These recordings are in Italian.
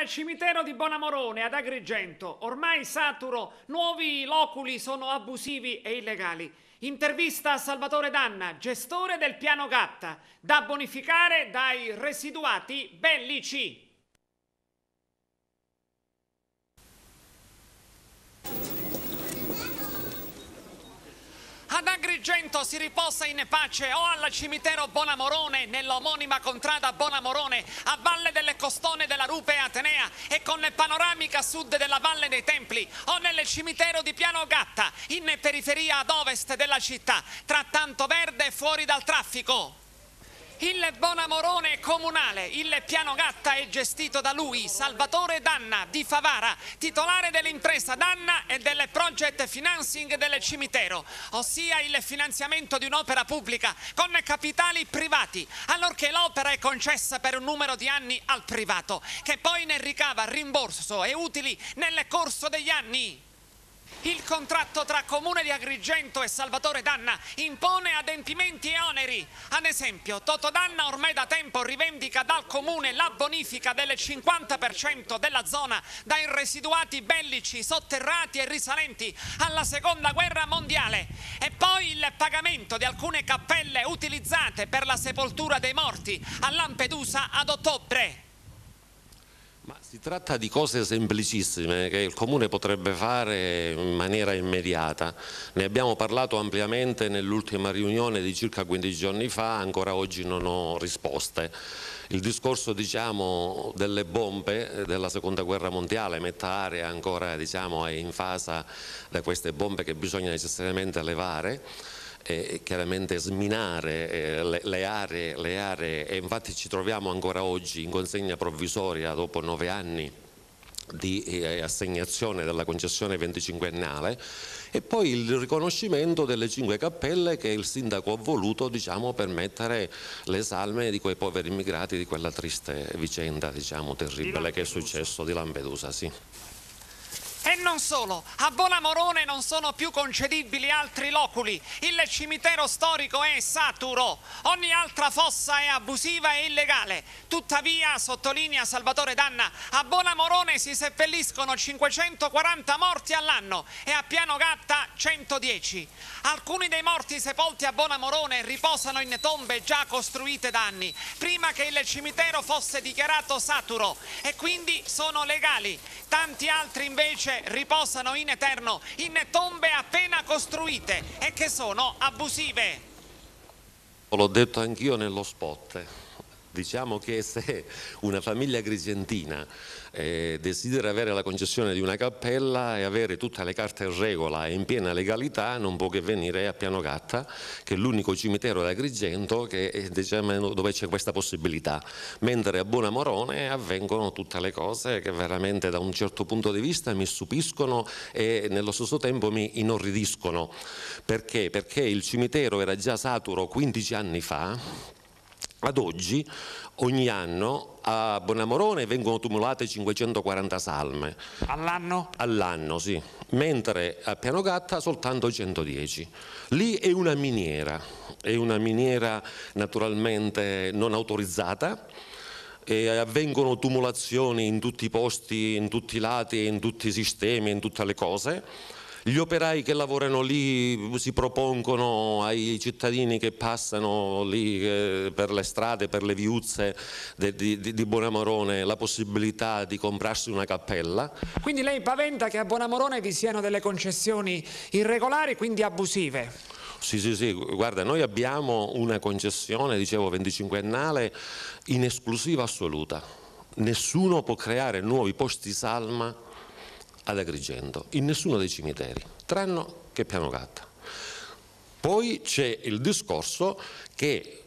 al cimitero di Bonamorone ad Agrigento, ormai saturo, nuovi loculi sono abusivi e illegali. Intervista a Salvatore Danna, gestore del piano Gatta, da bonificare dai residuati bellici. Ad Agrigento si riposa in pace o al cimitero Bonamorone, nell'omonima contrada Bonamorone, a valle delle costone della Rupe Atenea e con panoramica a sud della Valle dei Templi, o nel cimitero di Piano Gatta, in periferia ad ovest della città, tra tanto verde e fuori dal traffico. Il Bonamorone comunale, il piano Gatta è gestito da lui, Salvatore Danna di Favara, titolare dell'impresa Danna e del project financing del cimitero, ossia il finanziamento di un'opera pubblica con capitali privati, allorché l'opera è concessa per un numero di anni al privato, che poi ne ricava rimborso e utili nel corso degli anni. Il contratto tra Comune di Agrigento e Salvatore Danna impone adempimenti e oneri. Ad esempio, Toto Danna ormai da tempo rivendica dal Comune la bonifica del 50% della zona dai residuati bellici sotterrati e risalenti alla Seconda Guerra Mondiale e poi il pagamento di alcune cappelle utilizzate per la sepoltura dei morti a Lampedusa ad ottobre. Si tratta di cose semplicissime che il Comune potrebbe fare in maniera immediata. Ne abbiamo parlato ampiamente nell'ultima riunione di circa 15 giorni fa, ancora oggi non ho risposte. Il discorso diciamo, delle bombe della seconda guerra mondiale, metà area ancora diciamo, è in fase da queste bombe che bisogna necessariamente levare eh, chiaramente sminare eh, le, le, aree, le aree e infatti ci troviamo ancora oggi in consegna provvisoria dopo nove anni di eh, assegnazione della concessione 25ennale e poi il riconoscimento delle cinque cappelle che il sindaco ha voluto diciamo, per mettere le salme di quei poveri immigrati di quella triste vicenda diciamo, terribile che è successo di Lampedusa. Sì. E non solo, a Bonamorone non sono più concedibili altri loculi. Il cimitero storico è saturo. Ogni altra fossa è abusiva e illegale. Tuttavia, sottolinea Salvatore Danna, a Bonamorone si seppelliscono 540 morti all'anno e a Piano Gatta 110. Alcuni dei morti sepolti a Bonamorone riposano in tombe già costruite da anni, prima che il cimitero fosse dichiarato saturo e quindi sono legali. Tanti altri invece riposano in eterno in tombe appena costruite e che sono abusive. L'ho detto anch'io nello spot. Diciamo che se una famiglia agrigentina eh, desidera avere la concessione di una cappella e avere tutte le carte in regola e in piena legalità non può che venire a Piano Gatta che è l'unico cimitero d'Agrigento diciamo, dove c'è questa possibilità mentre a Bonamorone avvengono tutte le cose che veramente da un certo punto di vista mi stupiscono e nello stesso tempo mi inorridiscono perché? Perché il cimitero era già saturo 15 anni fa ad oggi ogni anno a Bonamorone vengono tumulate 540 salme. All'anno? All'anno, sì. Mentre a Piano Gatta soltanto 110. Lì è una miniera, è una miniera naturalmente non autorizzata e avvengono tumulazioni in tutti i posti, in tutti i lati, in tutti i sistemi, in tutte le cose gli operai che lavorano lì si propongono ai cittadini che passano lì eh, per le strade, per le viuzze di, di, di Bonamorone la possibilità di comprarsi una cappella. Quindi lei paventa che a Bonamorone vi siano delle concessioni irregolari, quindi abusive? Sì, sì, sì, guarda, noi abbiamo una concessione, dicevo, 25ennale in esclusiva assoluta. Nessuno può creare nuovi posti salma ad Agrigento, in nessuno dei cimiteri, tranne che Piano Gatta. Poi c'è il discorso che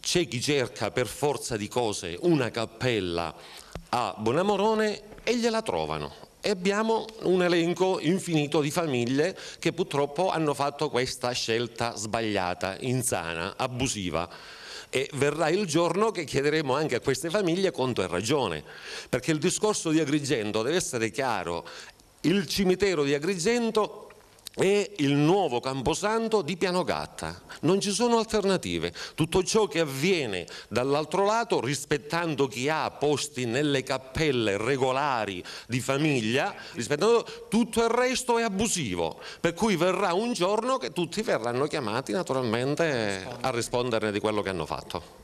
c'è chi cerca per forza di cose una cappella a Bonamorone e gliela trovano. E abbiamo un elenco infinito di famiglie che purtroppo hanno fatto questa scelta sbagliata, insana, abusiva e verrà il giorno che chiederemo anche a queste famiglie conto e ragione, perché il discorso di Agrigento deve essere chiaro, il cimitero di Agrigento è il nuovo Camposanto di Pianogatta. Non ci sono alternative. Tutto ciò che avviene dall'altro lato, rispettando chi ha posti nelle cappelle regolari di famiglia, tutto il resto è abusivo. Per cui verrà un giorno che tutti verranno chiamati naturalmente a risponderne di quello che hanno fatto.